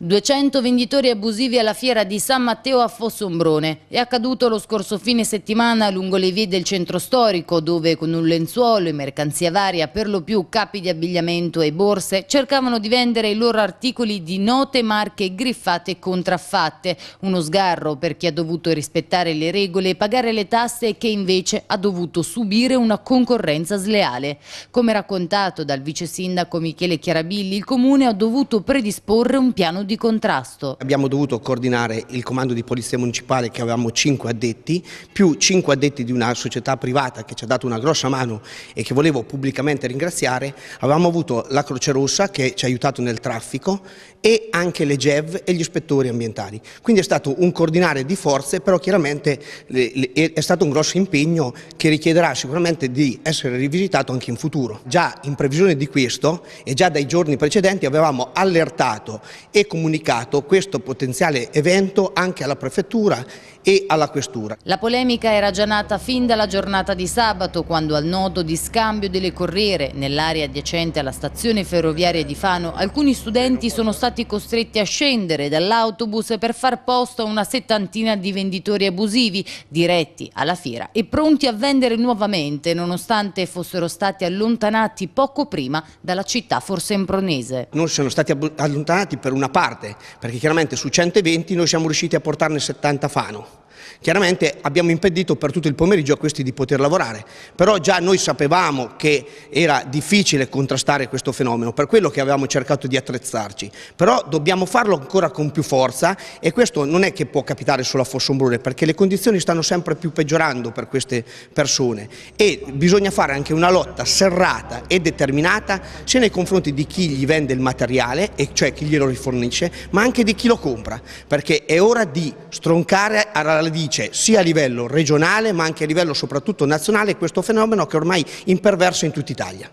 200 venditori abusivi alla fiera di San Matteo a Fossombrone. È accaduto lo scorso fine settimana lungo le vie del centro storico, dove con un lenzuolo e mercanzia varia, per lo più capi di abbigliamento e borse, cercavano di vendere i loro articoli di note marche griffate e contraffatte. Uno sgarro per chi ha dovuto rispettare le regole e pagare le tasse e che invece ha dovuto subire una concorrenza sleale. Come raccontato dal vice sindaco Michele Chiarabilli, il comune ha dovuto predisporre un piano di contrasto. Abbiamo dovuto coordinare il comando di polizia municipale che avevamo 5 addetti, più 5 addetti di una società privata che ci ha dato una grossa mano e che volevo pubblicamente ringraziare. Avevamo avuto la Croce Rossa che ci ha aiutato nel traffico e anche le GEV e gli ispettori ambientali. Quindi è stato un coordinare di forze, però chiaramente è stato un grosso impegno che richiederà sicuramente di essere rivisitato anche in futuro. Già in previsione di questo e già dai giorni precedenti avevamo allertato e comunicato comunicato questo potenziale evento anche alla Prefettura e alla Questura. La polemica era già nata fin dalla giornata di sabato quando al nodo di scambio delle corriere nell'area adiacente alla stazione ferroviaria di Fano alcuni studenti sono stati costretti a scendere dall'autobus per far posto a una settantina di venditori abusivi diretti alla fiera e pronti a vendere nuovamente nonostante fossero stati allontanati poco prima dalla città forsempronese. Non sono stati allontanati per una parte perché chiaramente su 120 noi siamo riusciti a portarne 70 a Fano. Chiaramente abbiamo impedito per tutto il pomeriggio a questi di poter lavorare, però già noi sapevamo che era difficile contrastare questo fenomeno, per quello che avevamo cercato di attrezzarci, però dobbiamo farlo ancora con più forza e questo non è che può capitare solo a Fossombrone perché le condizioni stanno sempre più peggiorando per queste persone. E bisogna fare anche una lotta serrata e determinata sia nei confronti di chi gli vende il materiale, e cioè chi glielo rifornisce, ma anche di chi lo compra, perché è ora di stroncare alla radice sia a livello regionale ma anche a livello soprattutto nazionale questo fenomeno che ormai imperversa in tutta Italia.